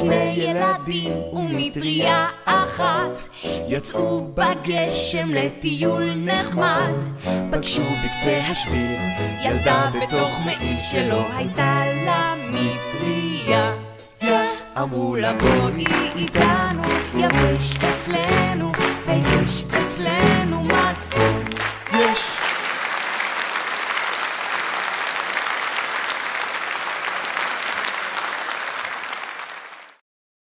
שני ילדים ומטריה אחת. יצאו בגשם לטיול נחמד. פגשו בקצה השביל ילדה בתוך מעיל שלא הייתה לה מטריה. אמרו לה בואי איתנו יבש אצלנו.